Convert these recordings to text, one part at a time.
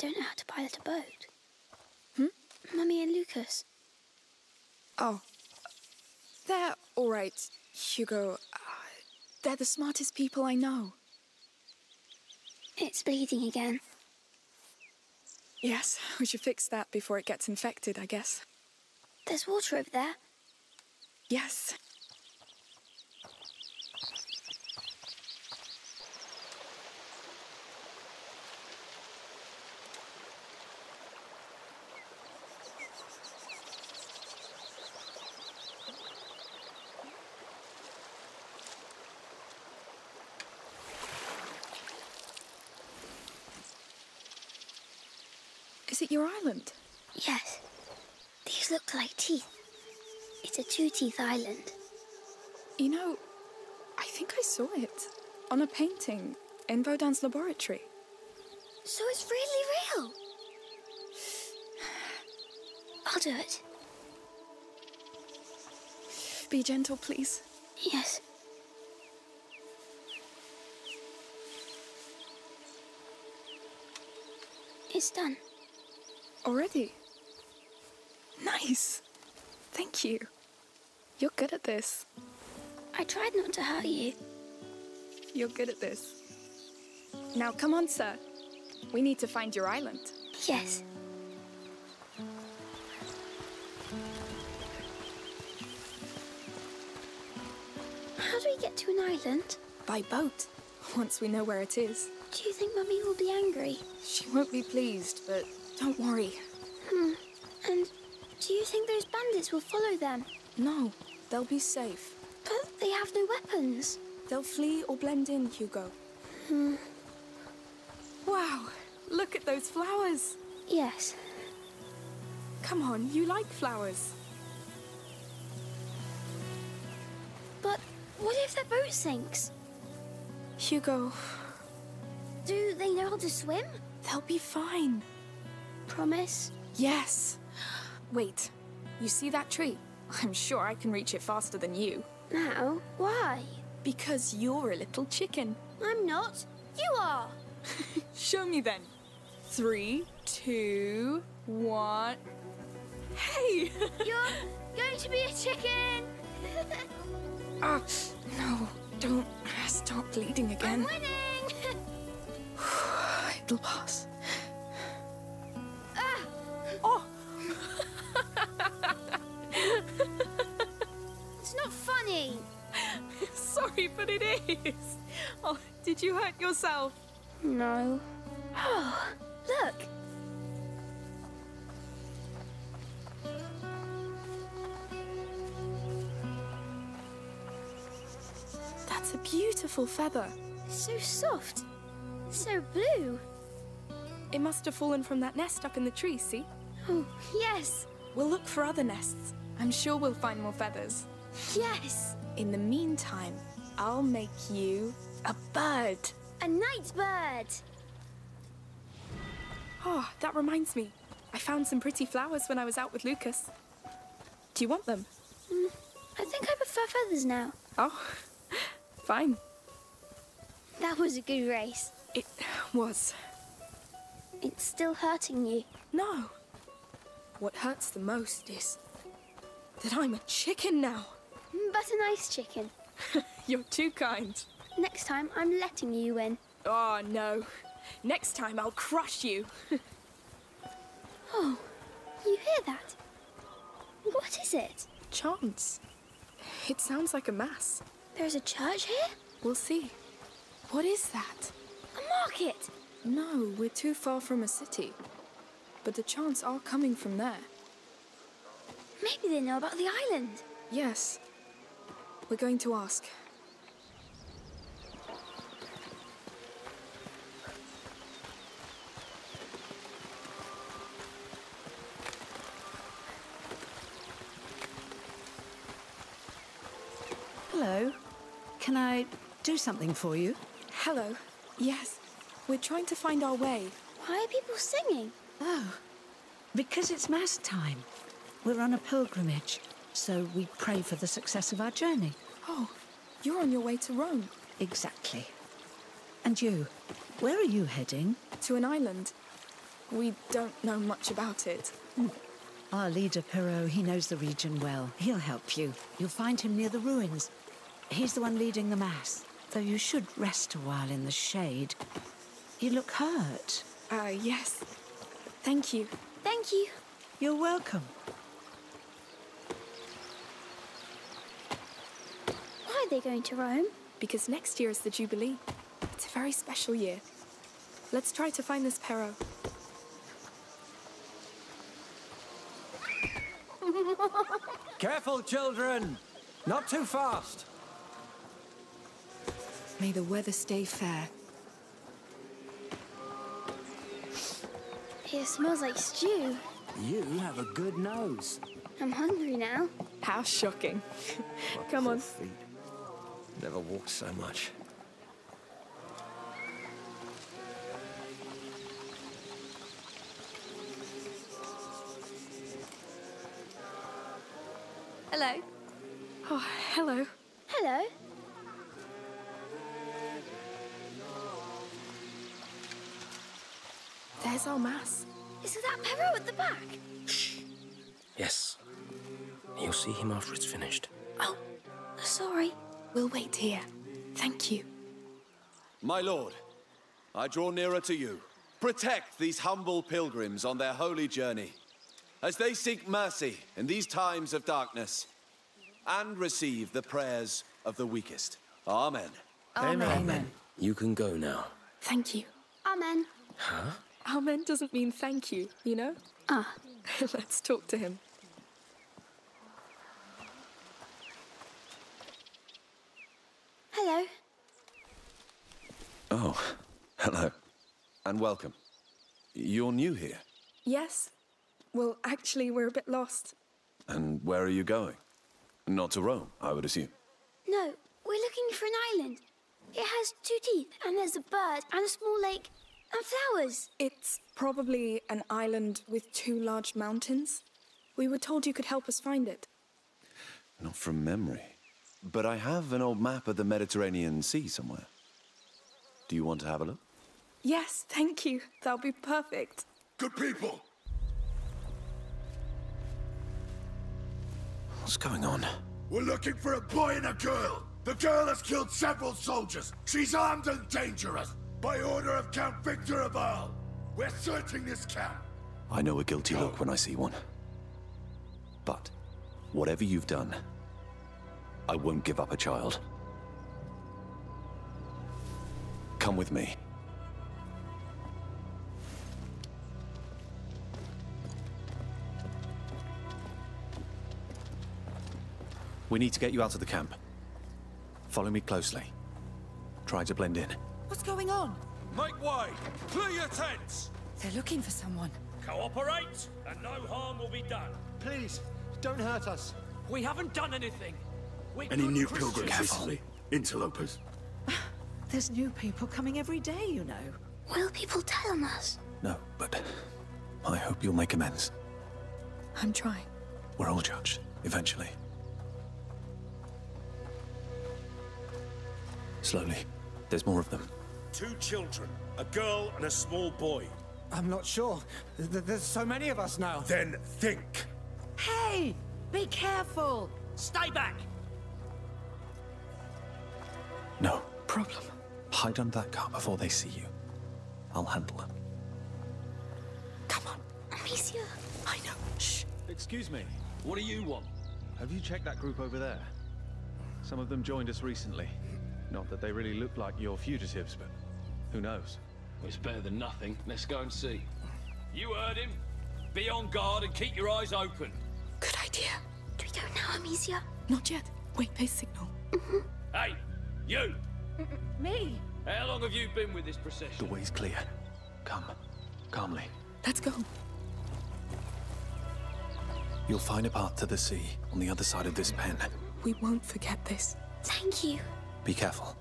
don't know how to pilot a boat. Hmm? Mummy and Lucas. Oh. They're all right, Hugo. Uh, they're the smartest people I know. It's bleeding again. Yes, we should fix that before it gets infected, I guess. There's water over there. Yes. Your island? Yes. These look like teeth. It's a two-teeth island. You know, I think I saw it on a painting in Vaudin's laboratory. So it's really real. I'll do it. Be gentle, please. Yes. It's done. Already? Nice. Thank you. You're good at this. I tried not to hurt you. You're good at this. Now, come on, sir. We need to find your island. Yes. How do we get to an island? By boat, once we know where it is. Do you think Mummy will be angry? She won't be pleased, but don't worry. Hmm. And do you think those bandits will follow them? No, they'll be safe. But they have no weapons. They'll flee or blend in, Hugo. Hmm. Wow, look at those flowers. Yes. Come on, you like flowers. But what if their boat sinks? Hugo, Do they know how to swim? they'll be fine. Promise? Yes. Wait, you see that tree? I'm sure I can reach it faster than you. Now? Why? Because you're a little chicken. I'm not. You are. Show me then. Three, two, one. Hey! You're going to be a chicken. Ah, no, don't stop bleeding again. I'm winning. It'll pass. But it is. Oh, did you hurt yourself? No. Oh, look. That's a beautiful feather. So soft. So blue. It must have fallen from that nest up in the tree, see? Oh, yes. We'll look for other nests. I'm sure we'll find more feathers. Yes. In the meantime, I'll make you a bird. A night bird. Oh, that reminds me. I found some pretty flowers when I was out with Lucas. Do you want them? Mm, I think I prefer feathers now. Oh, fine. That was a good race. It was. It's still hurting you. No. What hurts the most is that I'm a chicken now. Mm, But a nice chicken. You're too kind. Next time, I'm letting you win. Oh, no. Next time I'll crush you. Oh, you hear that? What is it? Chants. It sounds like a mass. There's a church here? We'll see. What is that? A market? No, we're too far from a city. But the chants are coming from there. Maybe they know about the island. Yes. We're going to ask. Hello. Can I do something for you? Hello. Yes. We're trying to find our way. Why are people singing? Oh, because it's Mass time. We're on a pilgrimage, so we pray for the success of our journey. Oh, you're on your way to Rome. Exactly. And you, where are you heading? To an island. We don't know much about it. Our leader, Perrault, he knows the region well. He'll help you. You'll find him near the ruins. He's the one leading the mass, though you should rest a while in the shade. You look hurt. Uh, yes. Thank you. Thank you. You're welcome. Why are they going to Rome? Because next year is the Jubilee. It's a very special year. Let's try to find this Perrault. Careful, children! Not too fast! May the weather stay fair. It smells like stew. You have a good nose. I'm hungry now. How shocking. Come on. Feet. Never walked so much. Hello. Oh, hello. Hello. There's our mass. Is that Perrault at the back? Shh. Yes. You'll see him after it's finished. Oh, sorry. We'll wait here. Thank you. My lord, I draw nearer to you. Protect these humble pilgrims on their holy journey as they seek mercy in these times of darkness and receive the prayers of the weakest. Amen. Amen. Amen. You can go now. Thank you. Amen. Huh? Amen doesn't mean thank you, you know? Ah, Let's talk to him. Hello. Oh, hello. And welcome. You're new here. Yes. Well, actually, we're a bit lost. And where are you going? Not to Rome, I would assume. No, we're looking for an island. It has two teeth, and there's a bird, and a small lake, and flowers. It's probably an island with two large mountains. We were told you could help us find it. Not from memory. But I have an old map of the Mediterranean Sea somewhere. Do you want to have a look? Yes, thank you. That'll be perfect. Good people, What's going on? we're looking for a boy and a girl. The girl has killed several soldiers. She's armed and dangerous. By order of Count Victor of Arles. We're searching this camp. I know a guilty look when I see one. But, whatever you've done, I won't give up a child. Come with me. We need to get you out of the camp. Follow me closely. Try to blend in. What's going on? Make way! Clear your tents! They're looking for someone. Cooperate, and no harm will be done. Please, don't hurt us. We haven't done anything. We're Any new pilgrims recently? Interlopers. There's new people coming every day, you know. Will people tell on us? No, but I hope you'll make amends. I'm trying. We're all judged, eventually. Slowly. There's more of them. Two children, a girl and a small boy. I'm not sure. Th- There's so many of us now. Then think. Hey! Be careful! Stay back! No. Problem. Hide under that car before they see you. I'll handle them. Come on. Amicia. I know. Shh. Excuse me, What do you want? have you checked that group over there? Some of them joined us recently. Not that they really look like your fugitives, but who knows? It's better than nothing. Let's go and see. You heard him. Be on guard and keep your eyes open. Good idea. Do we go now, Amicia? Not yet. Wait, they signal. Mm-hmm. Hey, you! Me? How long have you been with this procession? The way's clear. Come. Calmly. Let's go. You'll find a path to the sea on the other side of this pen. We won't forget this. Thank you. Be careful.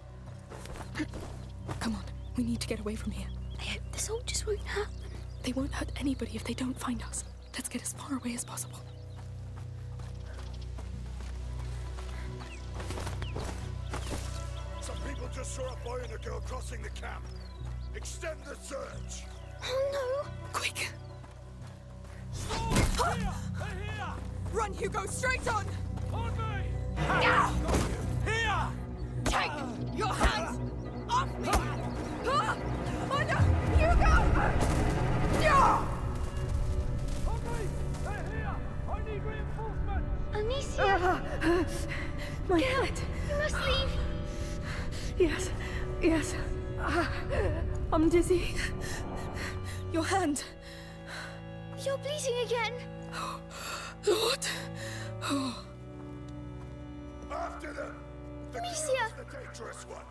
Come on. We need to get away from here. I hope the soldiers won't hurt them. They won't hurt anybody if they don't find us. Let's get as far away as possible. Just saw a boy and a girl crossing the camp. Extend the search. Oh no! Quick! Here, here. Run, Hugo, straight on! On me! Ah! Here! Take your hands off me! Ah! Oh no! Hugo! Yeah! On me! They're here! I need reinforcements! Amicia! My head. You must leave! Yes, yes. Ah, I'm dizzy. Your hand. You're bleeding again! Lord. Oh. After them! The Amicia! girl's the dangerous one!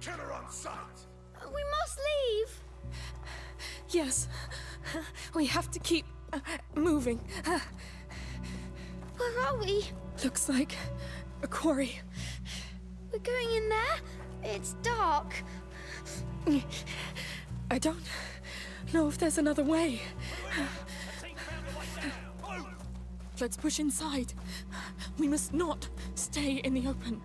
Kill her on sight! We must leave! Yes. We have to keep uh, moving. Uh, Where are we? looks like a quarry. We're going in there? It's dark. I don't know if there's another way. Let's push inside. We must not stay in the open.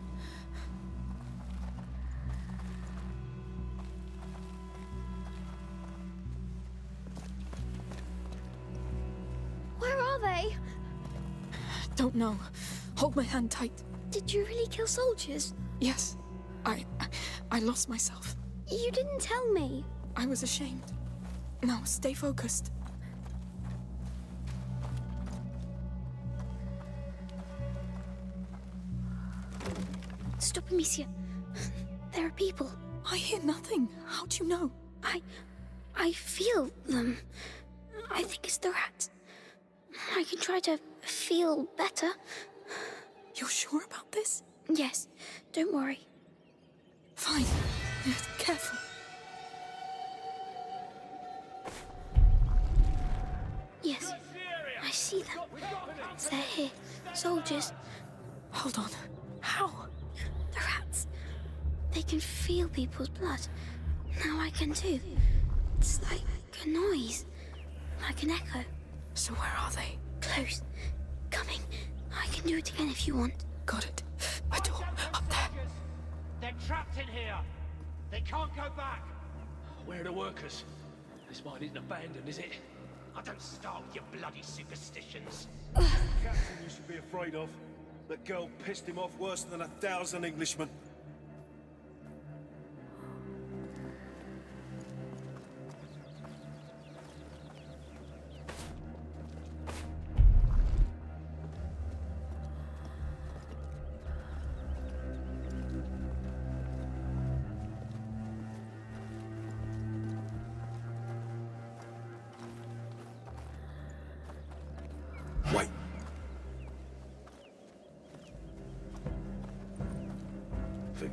Where are they? Don't know. Hold my hand tight. Did you really kill soldiers? Yes. I I lost myself. You didn't tell me. I was ashamed. Now stay focused. Stop, Amicia. There are people. I hear nothing. How do you know? I. I feel them. I think it's the rats. I can try to feel better. You're sure about this? Yes, don't worry. Fine. Yes, Careful. Yes, I see them. They're here. Soldiers. Hold on. How? The rats. They can feel people's blood. Now I can too. It's like a noise. Like an echo. So where are they? Close. Coming. I can do it again if you want. Got it. A door. They're trapped in here. They can't go back. Where are the workers? This mine isn't abandoned, is it? I don't start with your bloody superstitions. Captain you should be afraid of. That girl pissed him off worse than a thousand Englishmen.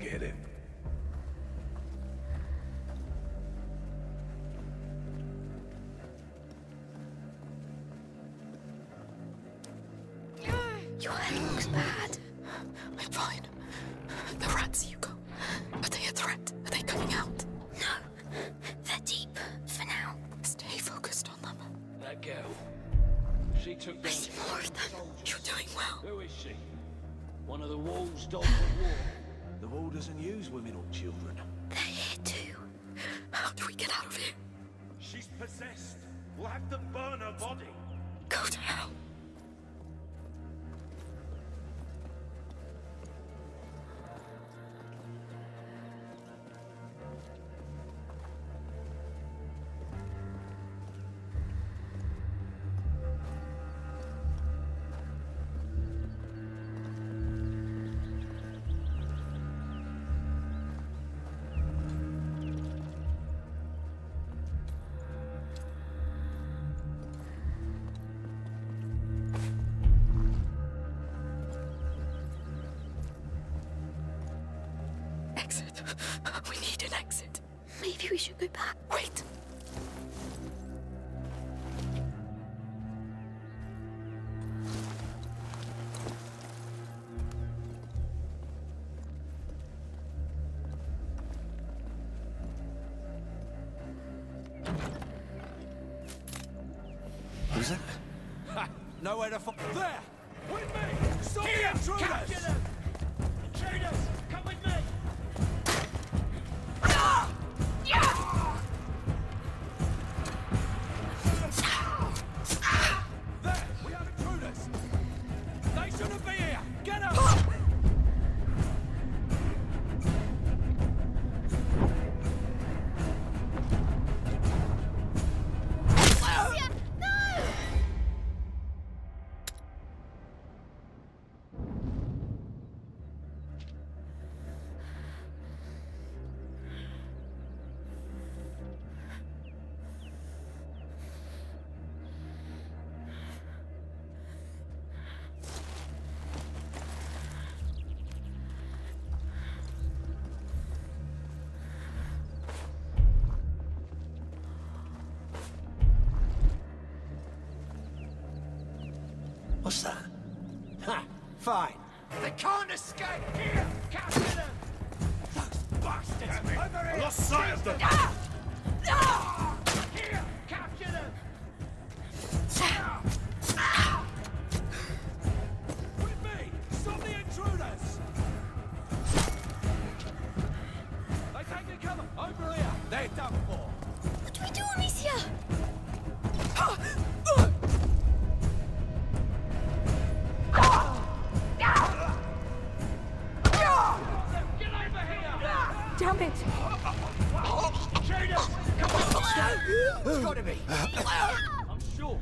Forget it. Your head looks bad. I'm fine. The rats, Hugo. Are they a threat? Are they coming out? No, they're deep for now. Stay focused on them. That girl. She took down More of them. You're doing well. Who is she? One of the Wall's dogs of war. The wall doesn't use women or children. They're here too. How do we get out of here? She's possessed. We'll have to burn her body. Go to hell. We need an exit. Maybe we should go back. Fine. They can't escape! Here! Capture them! Those bastards! Over here! I lost sight of them! Ah! Ah! Damn it! Judas! Come on! It's gotta be. I'm sure.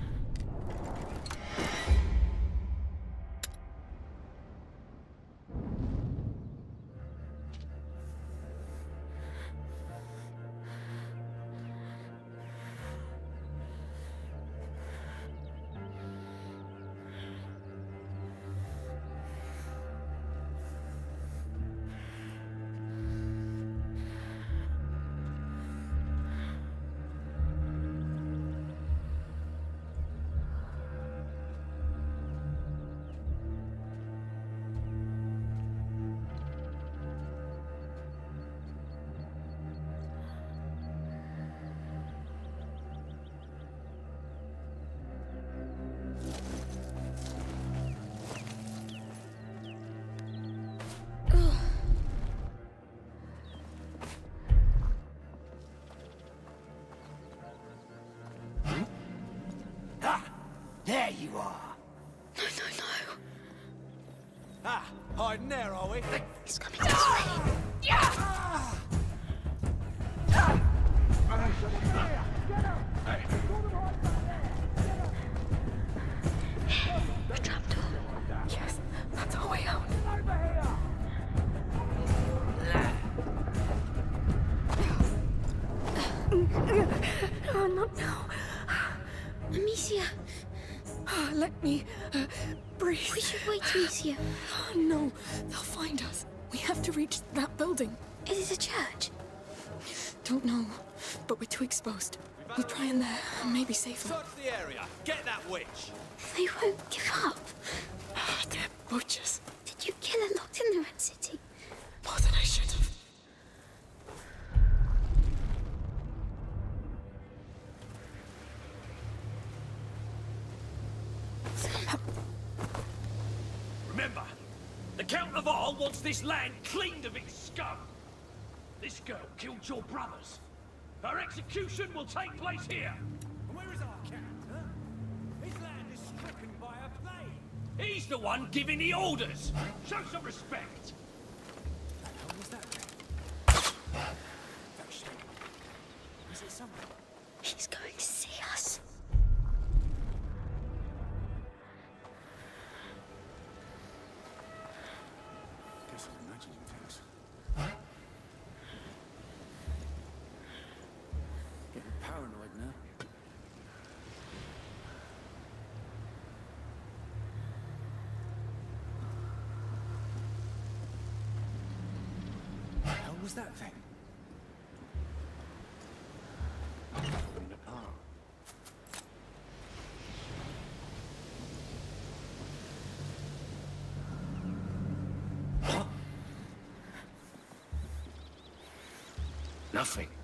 Oh, not now. Amicia, Ah, Let me uh, breathe. we should wait, Amicia. Oh, no, they'll find us. We have to reach that building. Is it a church? Don't know, but we're too exposed. We'll try in there. Maybe safer. Search the area! Get that witch! They won't give up. Ah, they're butchers. Did you kill her locked in the Red City? More than I should have. The Count of Arles wants this land cleaned of its scum. This girl killed your brothers. Her execution will take place here. And where is our cat, huh? His land is stricken by a plague. He's the one giving the orders. Show some respect. What was that? That shape. It someone? He's going to see us. Guess I'm imagining things. Getting paranoid now. The hell was that thing? Nothing.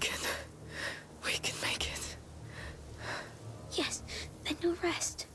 Can. We can make it. Yes, then you'll rest.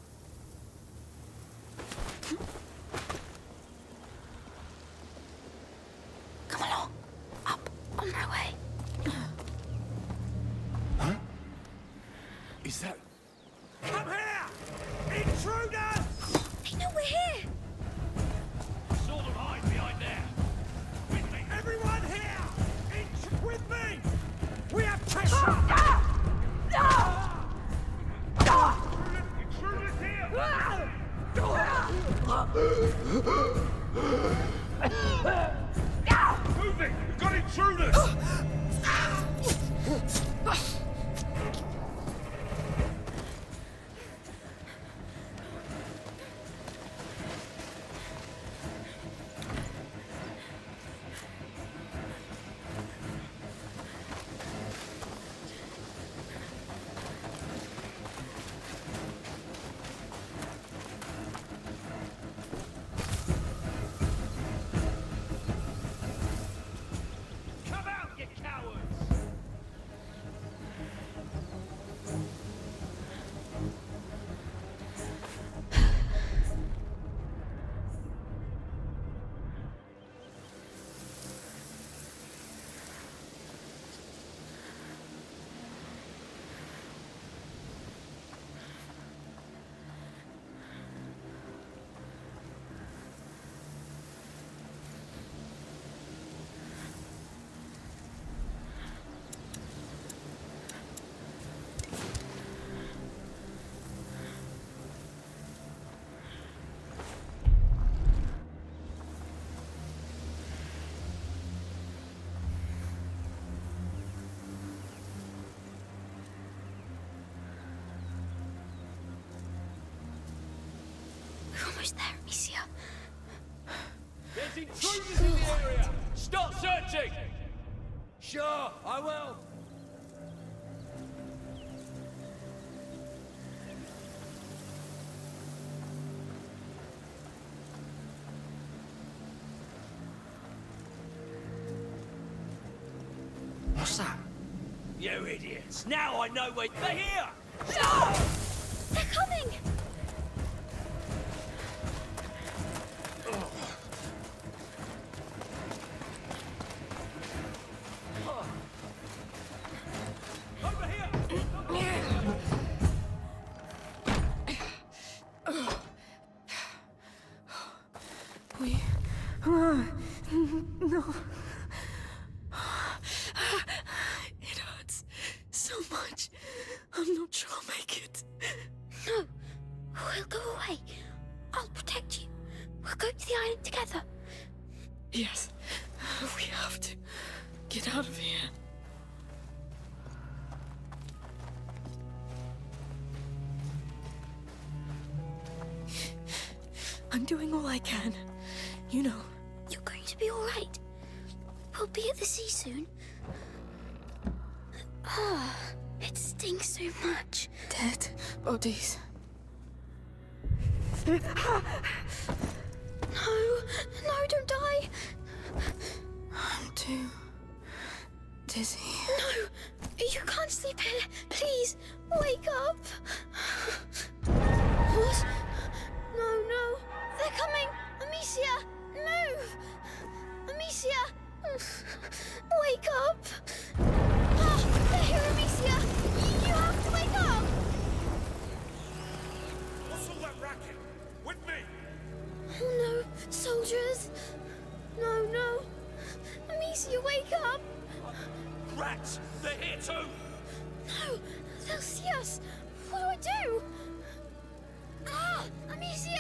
あっ! We're there, Amicia. There's intruders in the area! Start searching! Sure, I will. What's that? You idiots! Now I know where they're here! They're You can't sleep here. Please, wake up. What? No, no, they're coming. Amicia, move. Amicia, wake up. Ah, they're here, Amicia. You you have to wake up. What's all that racket? With me! Oh no, soldiers. No, no. Amicia, wake up. Rats! They're here too! No, they'll see us. What do I do? Ah, Amicia!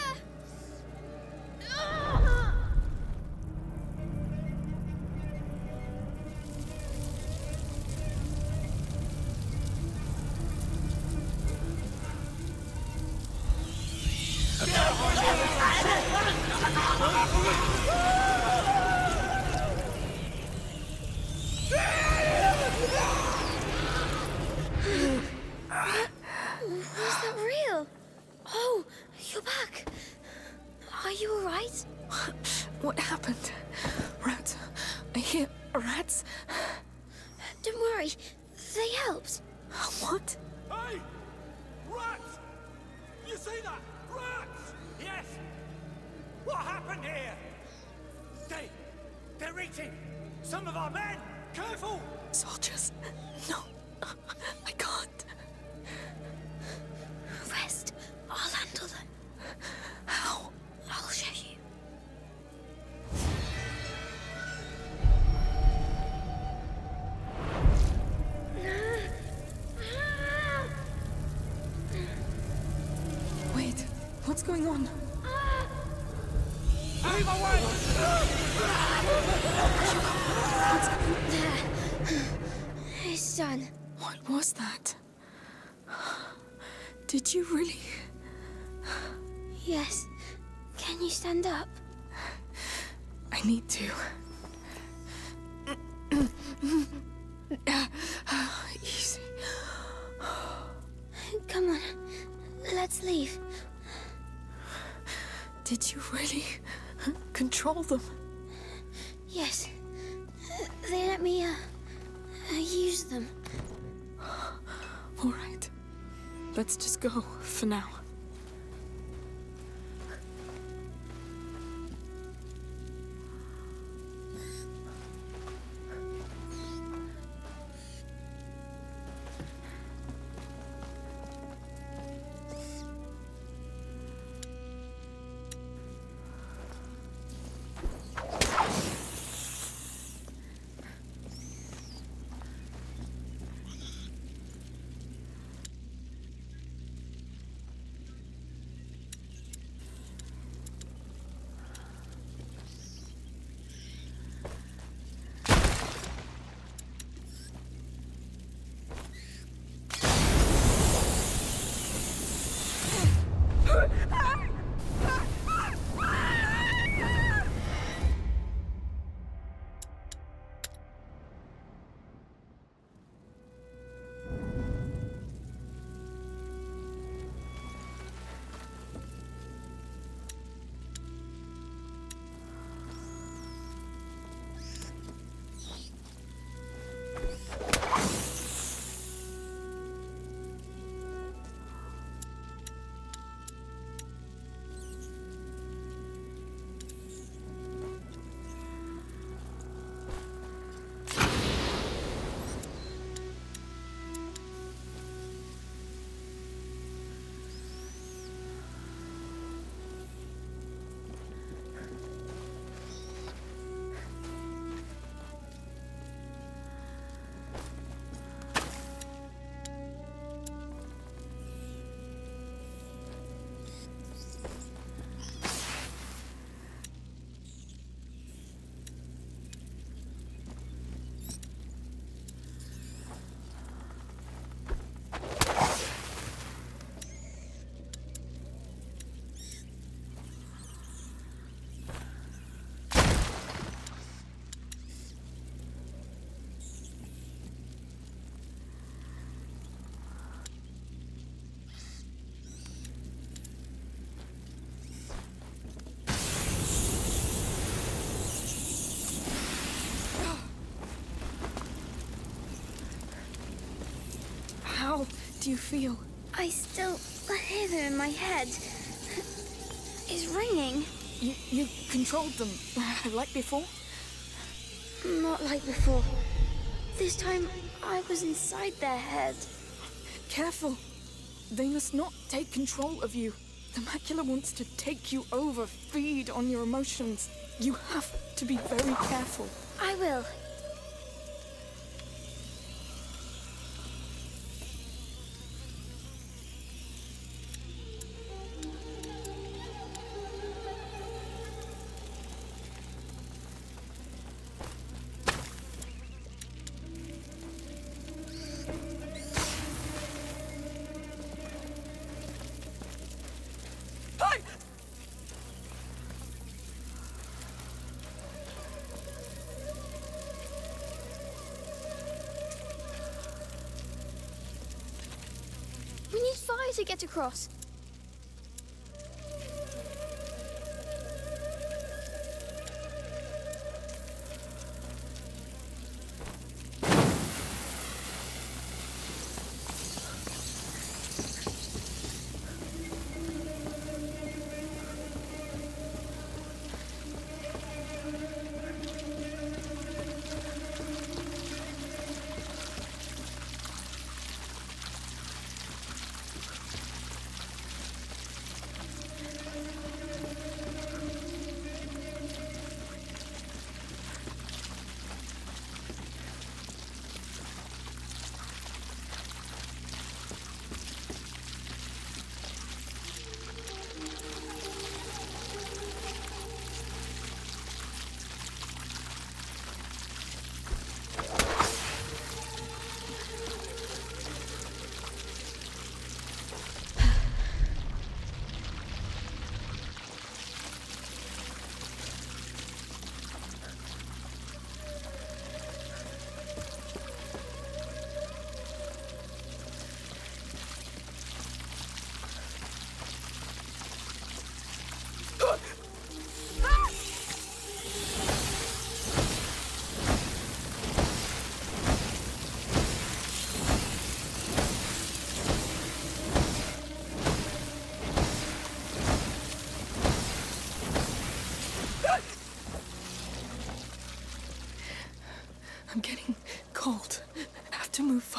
You you feel? I still hear them in my head. It's ringing. You, you controlled them like before? Not like before. This time, I was inside their head. Careful. They must not take control of you. The macula wants to take you over, feed on your emotions. You have to be very careful. I will. To get across.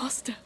faster.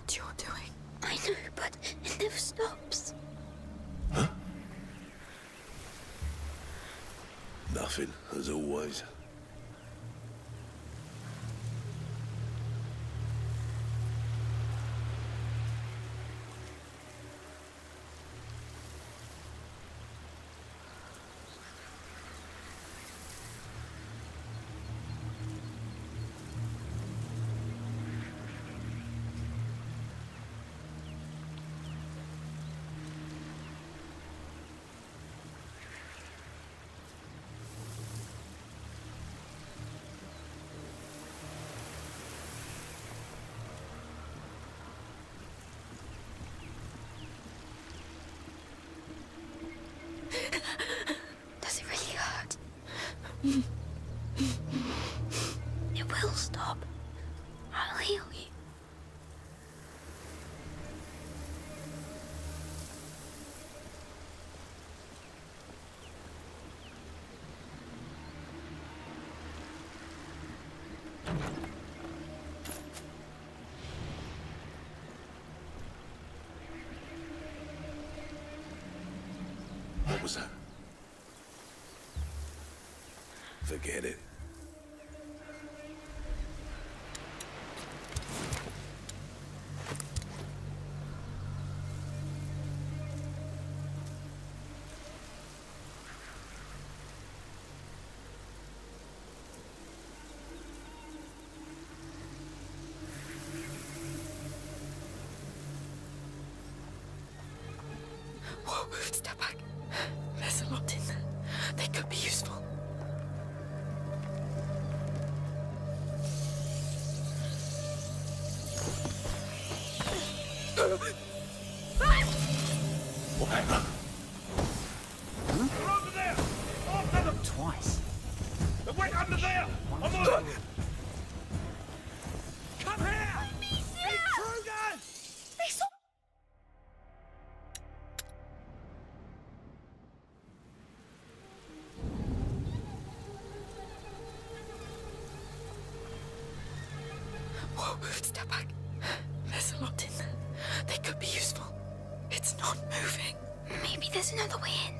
what you're doing. I know, but it never stops. Huh? Nothing, as always. Was? Forget it. step back. There's a lot in there. They could be useful. It's not moving. Maybe there's another way in.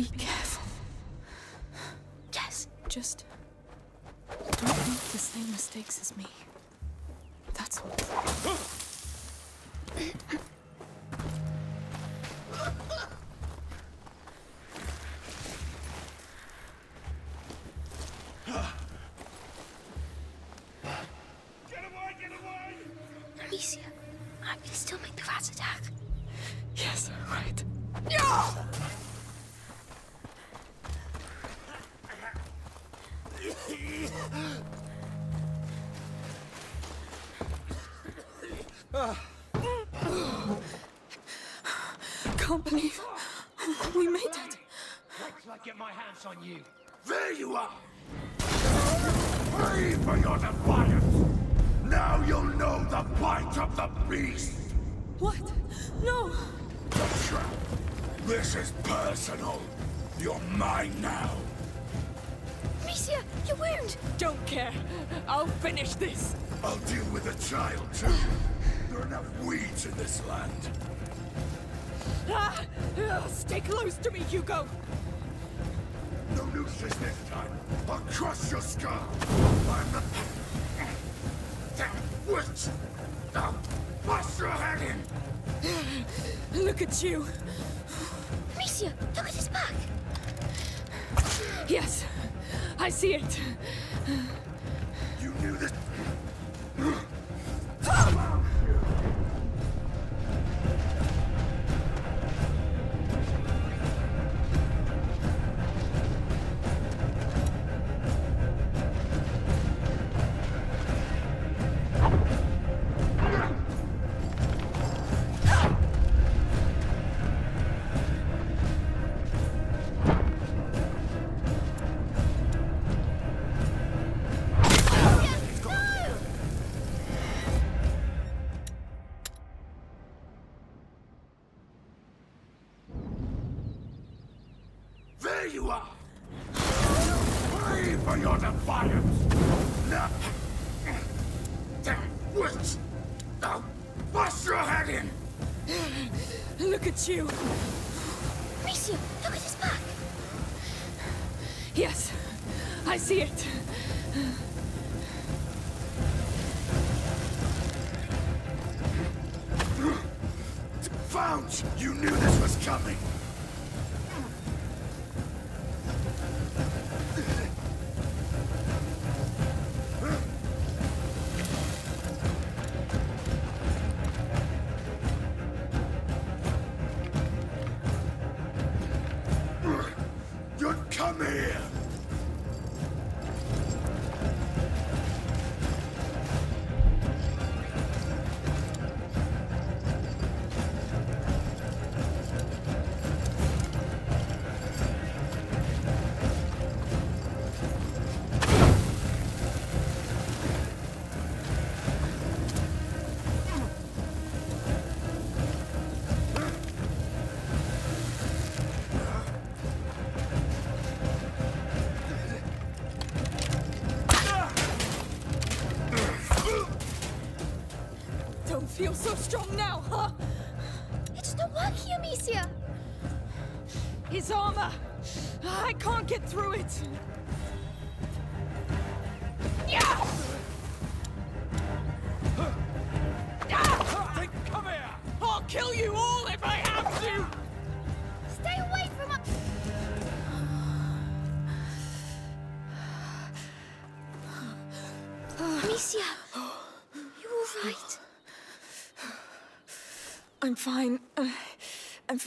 Be careful. Yes. Just don't make the same mistakes as me. That's all. at you. Misha, look at his back. Yes, I see it. You knew this Yeah. strong now, huh? It's no lucky, Amicia! His armor! I can't get through it!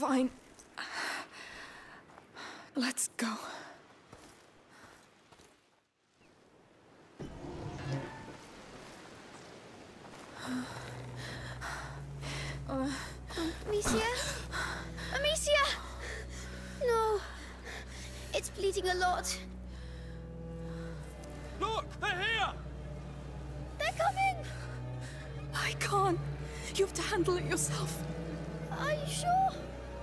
Fine. Let's go. Uh, Amicia? Amicia! No. It's bleeding a lot. Look! They're here! They're coming! I can't. You have to handle it yourself. Are you sure?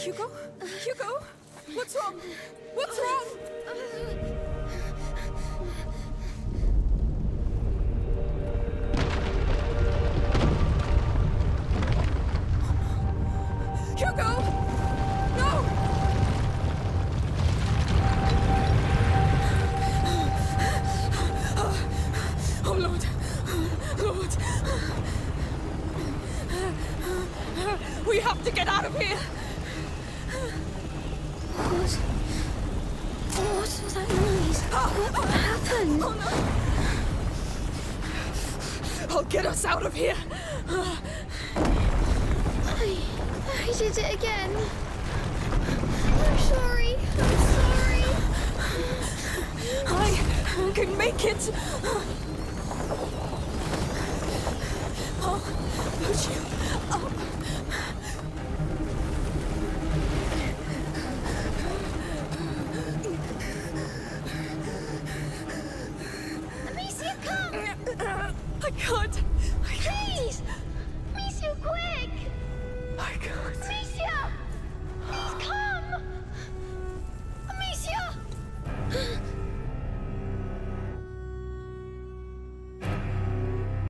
Hugo? Hugo? What's wrong? What's wrong?